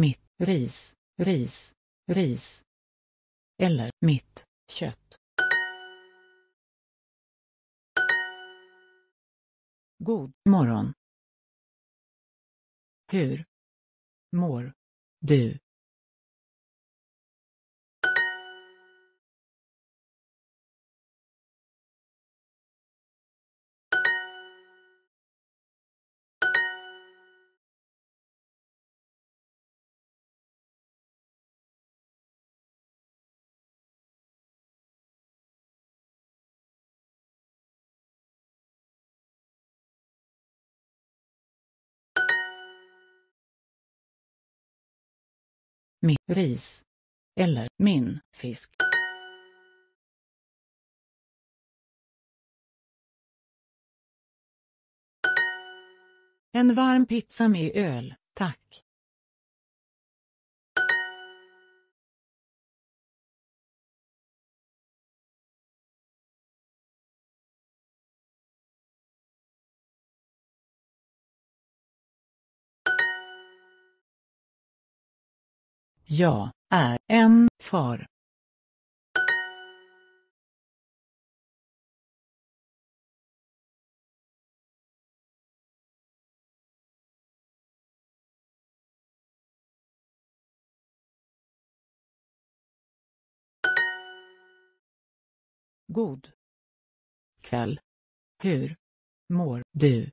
mitt ris, ris, ris. Eller mitt kött. God morgon. Hur mår du? Mitt ris. Eller min fisk. En varm pizza med öl, tack. Jag är en far. God kväll. Hur mår du?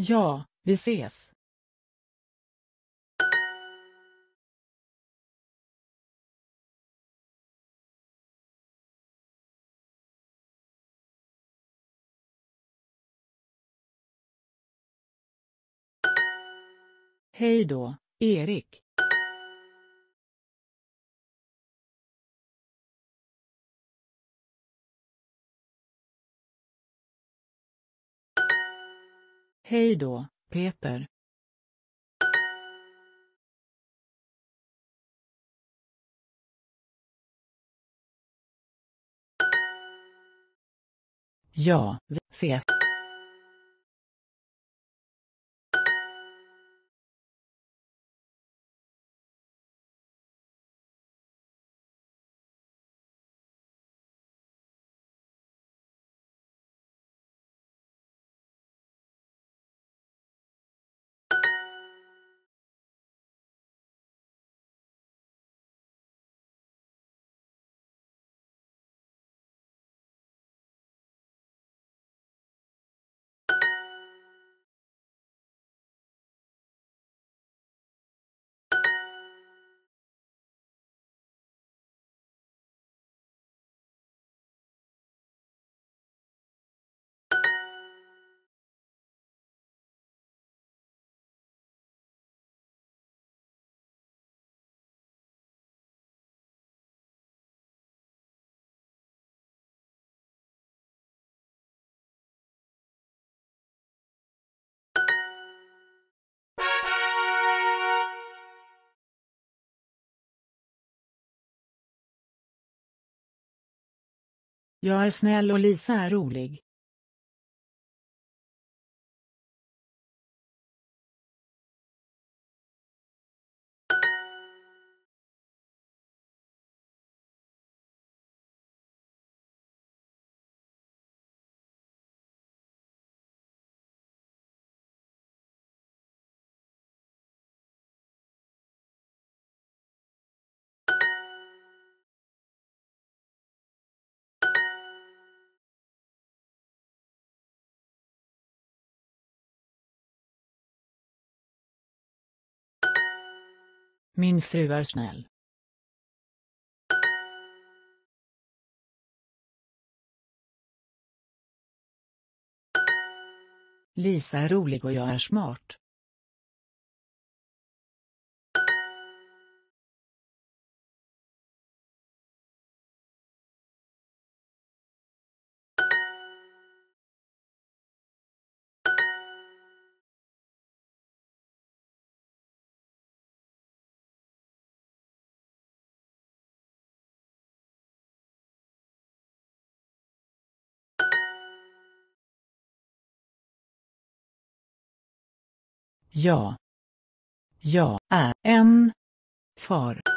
Ja, vi ses. Hej då, Erik. Hej då, Peter. Ja, vi ses. Jag är snäll och Lisa är rolig. Min fru är snäll. Lisa är rolig och jag är smart. Ja. Jag är en far.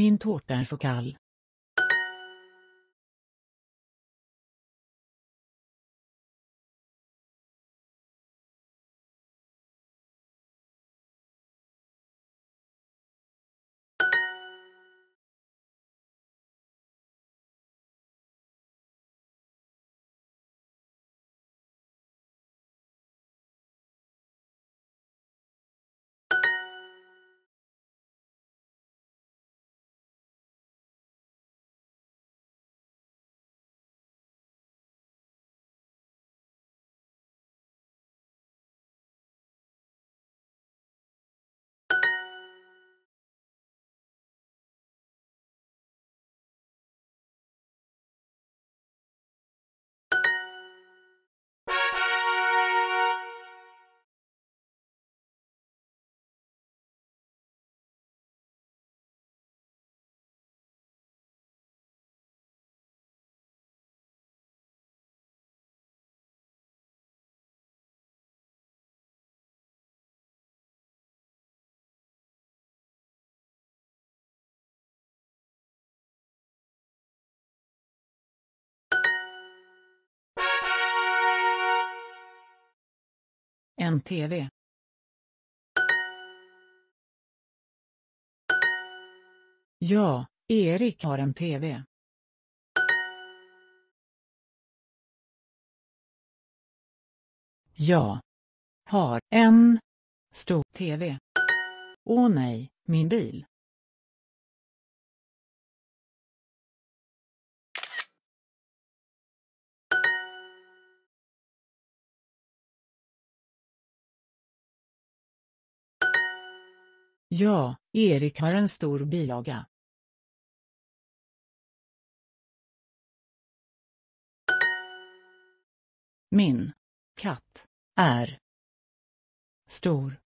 Min tårta är för kall. En TV. Ja, Erik har en TV. Ja. Har en stor TV. Åh nej, min bil. Ja, Erik har en stor bilaga. Min katt är stor.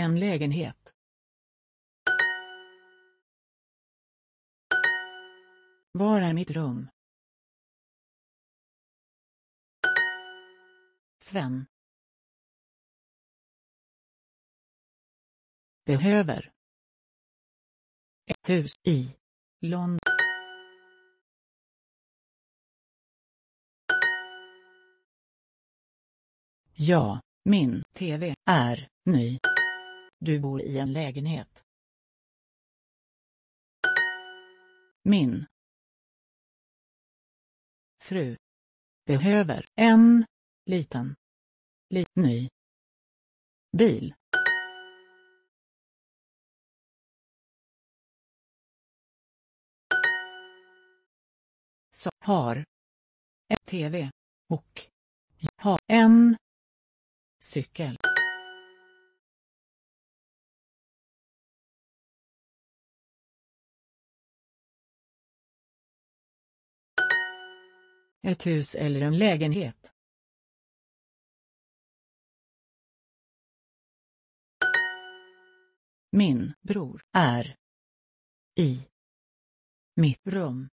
En lägenhet. Var är mitt rum? Sven. Behöver. Ett hus i London. Ja, min TV är ny. Du bor i en lägenhet. Min fru behöver en liten li ny bil. Så har en TV och har en cykel. Ett hus eller en lägenhet. Min bror är i mitt rum.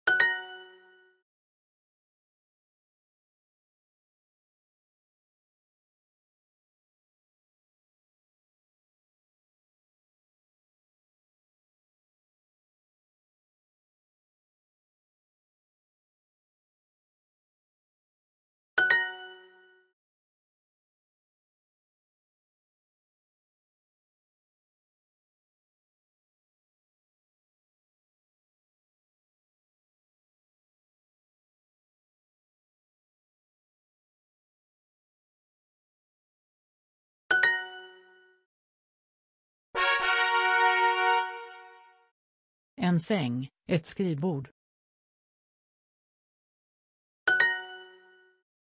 En säng, ett skrivbord.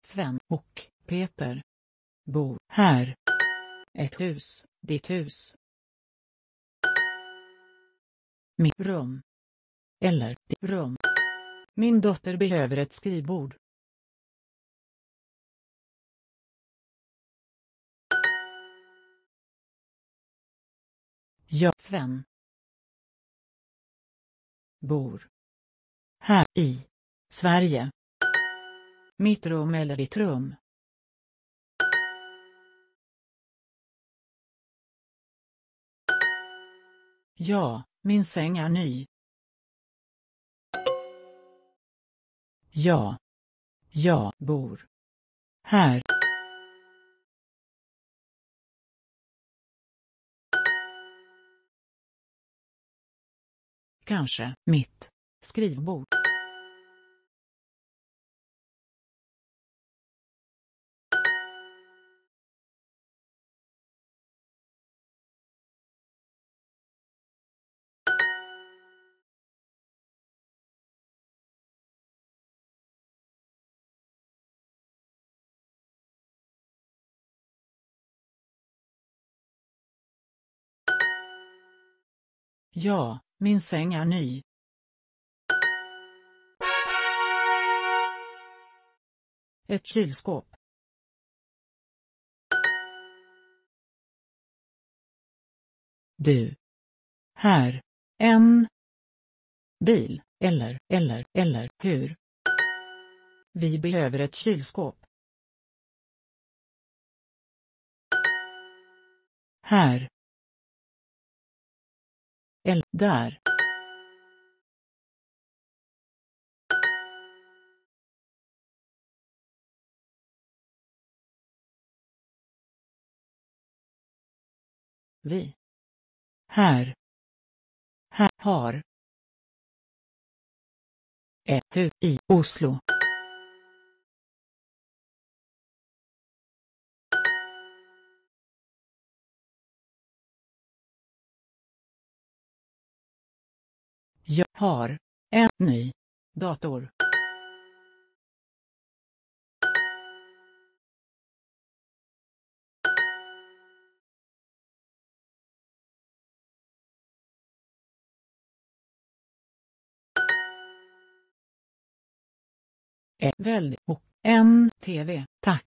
Sven och Peter bor här. Ett hus, ditt hus. Mitt rum. Eller ditt rum. Min dotter behöver ett skrivbord. Ja, Sven bor här i Sverige. Mitt rum eller ditt rum. Ja, min säng är ny. Ja. Jag bor här. Kanske. Mitt. Skrivbord. Ja, min säng är ny. Ett kylskåp. Du. Här. En. Bil, eller, eller, eller, hur? Vi behöver ett kylskåp. Här. Eller där. Vi. Här. Här har. Ett i Oslo. Har. En. Ny. Dator. Ett väldigt och. En. TV, tack.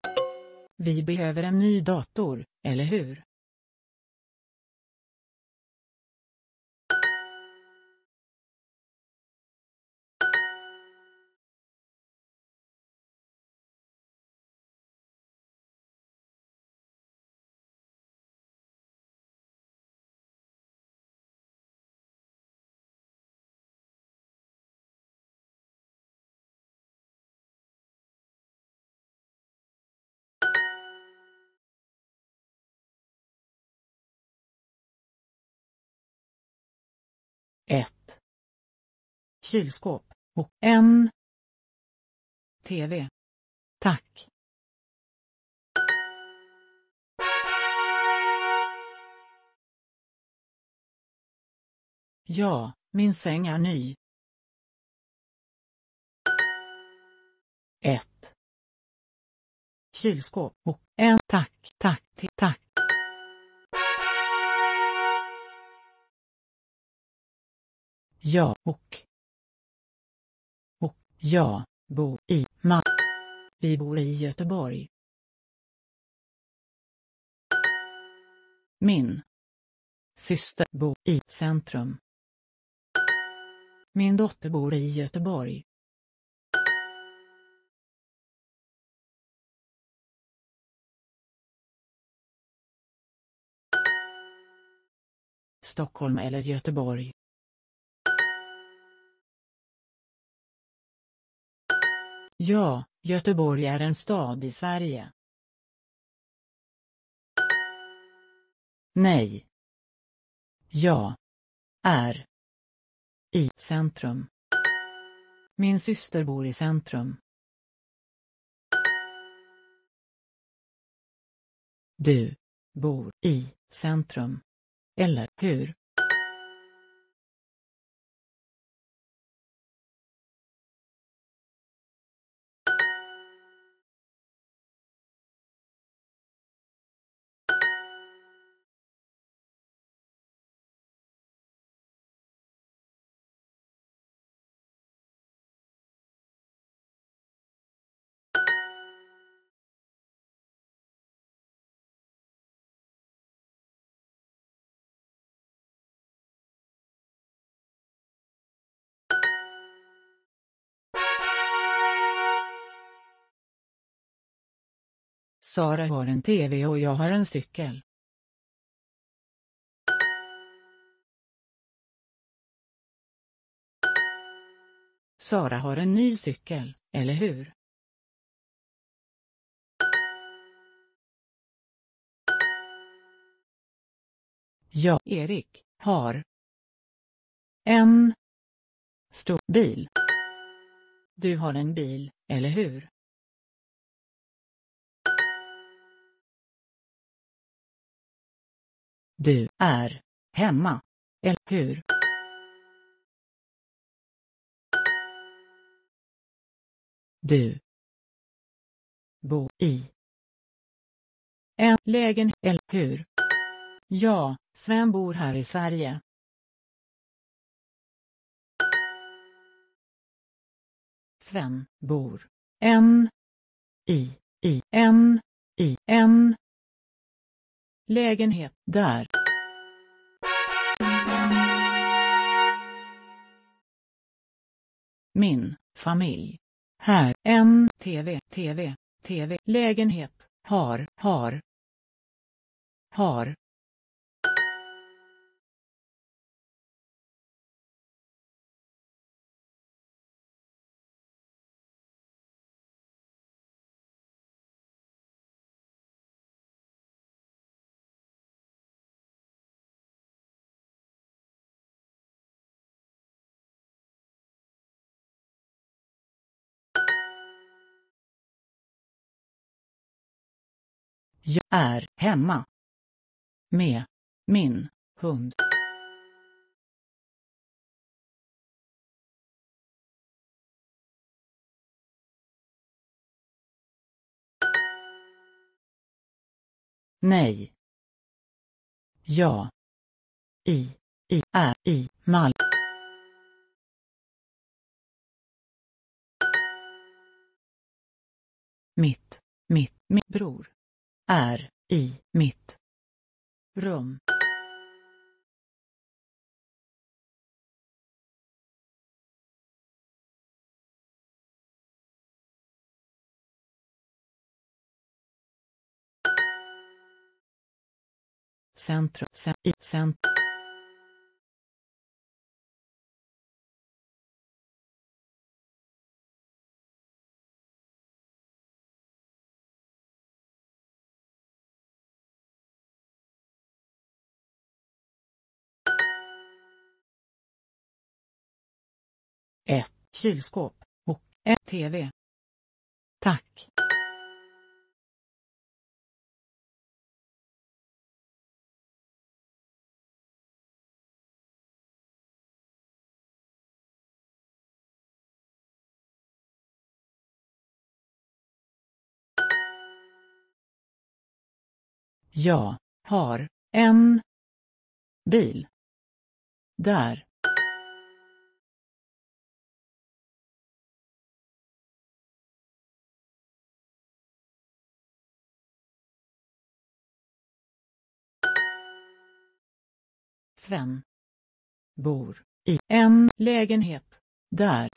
Vi behöver en ny dator, eller hur? Kylskåp och en TV. Tack. Ja, min säng är ny. Ett kylskåp och en tack, tack, till tack. Ja, och jag bor i Ma. Vi bor i Göteborg. Min syster bor i centrum. Min dotter bor i Göteborg. Stockholm eller Göteborg. Ja, Göteborg är en stad i Sverige. Nej. Ja. Är. I centrum. Min syster bor i centrum. Du bor i centrum. Eller hur? Sara har en TV och jag har en cykel. Sara har en ny cykel, eller hur? Ja, Erik har en stor bil. Du har en bil, eller hur? Du är hemma, eller hur? Du bor i en lägenhet, eller hur? Ja, Sven bor här i Sverige. Sven bor en i i en i en lägenhet där. Min familj. Här. En TV, TV, TV, lägenhet, har, har, har. Jag är hemma. Med min hund. Nej. Ja. I, i, är i, mall. Mitt, mitt, mitt bror är i mitt rum. Centrum, cent, i centrum. Ett kylskåp och en TV. Tack. Jag har en bil. Där. Sven bor i en lägenhet där.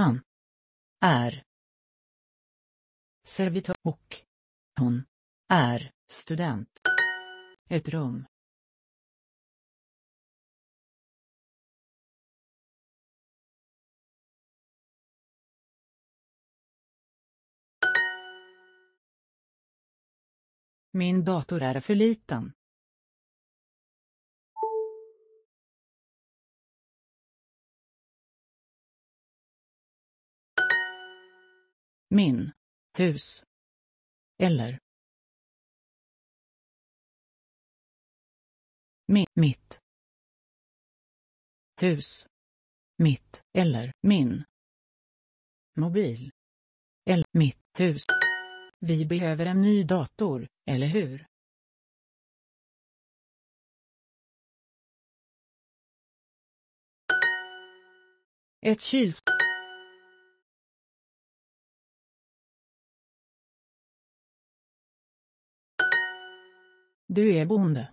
Han är servitör och hon är student. Ett rum. Min dator är för liten. Min hus. Eller. Mi, mitt. Hus. Mitt eller min. Mobil. Eller mitt hus. Vi behöver en ny dator, eller hur? Ett kylskåp. Du är bonde.